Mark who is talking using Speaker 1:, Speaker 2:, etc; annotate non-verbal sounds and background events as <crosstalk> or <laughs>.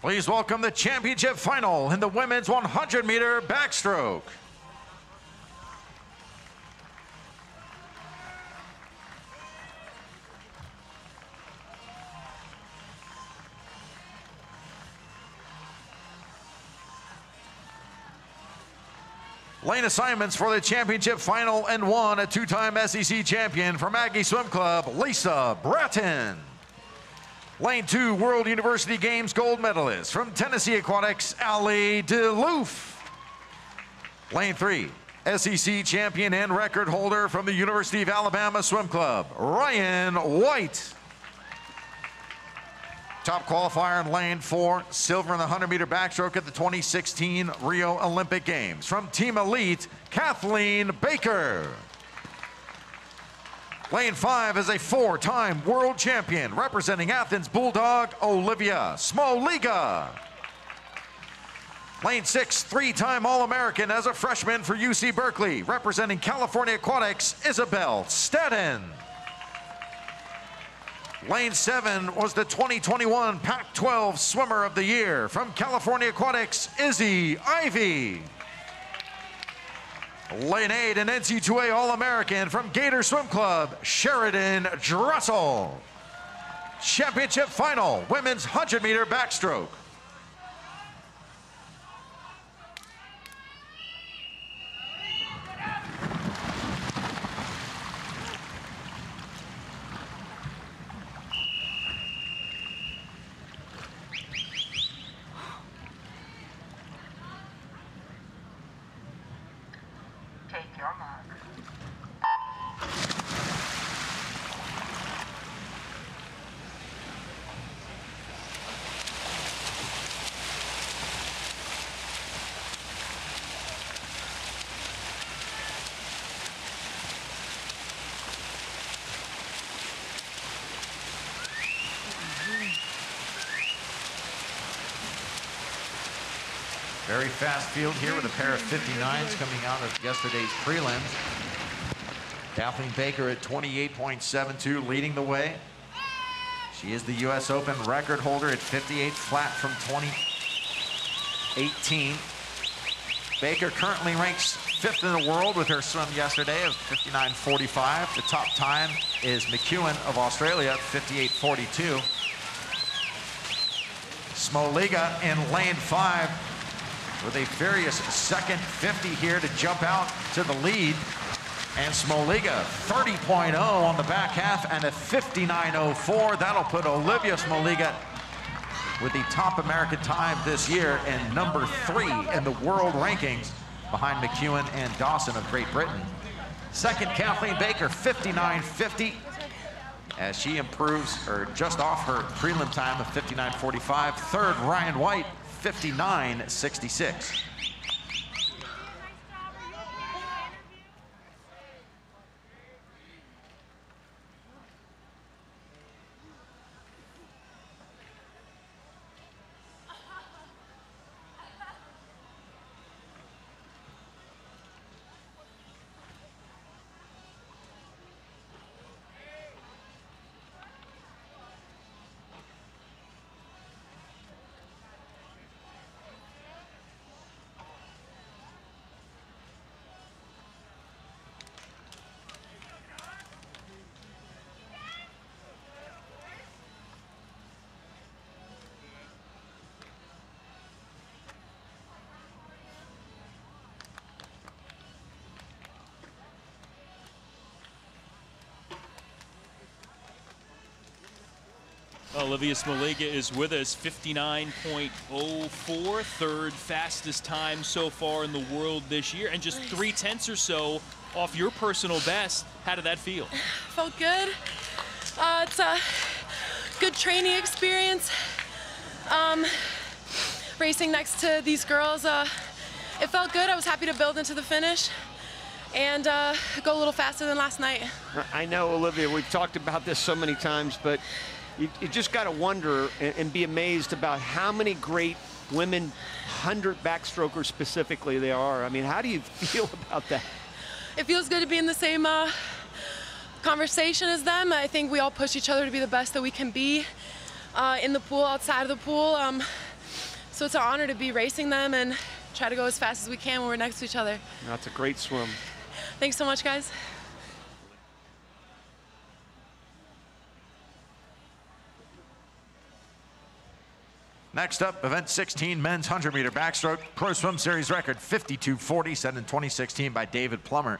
Speaker 1: Please welcome the championship final in the women's 100 meter backstroke. Lane assignments for the championship final and one, a two-time SEC champion from Aggie Swim Club, Lisa Bratton. Lane two, World University Games gold medalist from Tennessee Aquatics, Ali DeLoof. Lane three, SEC champion and record holder from the University of Alabama Swim Club, Rhyan White. Top qualifier in lane four, silver in the 100 meter backstroke at the 2016 Rio Olympic Games. From Team Elite, Kathleen Baker. Lane five is a four-time world champion representing Athens Bulldog, Olivia Smoliga. Lane six, three-time All-American as a freshman for UC Berkeley, representing California Aquatics, Isabelle Stadden. Lane seven was the 2021 Pac-12 Swimmer of the Year from California Aquatics, Izzy Ivey. Lane eight, an NC2A All-American from Gator Swim Club, Sherridon Dressel. Championship final, women's 100 meter backstroke.
Speaker 2: Take your mark.
Speaker 1: Very fast field here with a pair of 59s coming out of yesterday's prelims. Kathleen Baker at 28.72 leading the way. She is the US Open record holder at 58 flat from 2018. Baker currently ranks fifth in the world with her swim yesterday of 59.45. The top time is McKeown of Australia, 58.42. Smoliga in lane five with a furious second 50 here to jump out to the lead. And Smoliga 30.0 on the back half and a 59.04. That'll put Olivia Smoliga with the top American time this year and number three in the world rankings behind McKeown and Dawson of Great Britain. Second, Kathleen Baker, 59.50 as she improves or just off her prelim time of 59.45. Third, Rhyan White, 59.66.
Speaker 3: Olivia Smoliga is with us, 59.04, third fastest time so far in the world this year, and just three tenths or so off your personal best. How did that feel? <sighs>
Speaker 4: Felt good. Uh, it's a good training experience. Um, racing next to these girls, uh, it felt good. I was happy to build into the finish and uh, go a little faster than last night.
Speaker 5: I know, Olivia, we've talked about this so many times, but you, you just got to wonder and, and, be amazed about how many great women 100 backstrokers specifically there are. I mean, how do you <laughs> feel about that?
Speaker 4: It feels good to be in the same uh, conversation as them. I think we all push each other to be the best that we can be uh, in the pool, outside of the pool. Um, So it's an honor to be racing them and try to go as fast as we can when we're next to each other.
Speaker 5: That's a great swim.
Speaker 4: Thanks so much, guys.
Speaker 1: Next up, event 16, men's 100 meter backstroke, Pro Swim Series record 52.40 set in 2016 by David Plummer.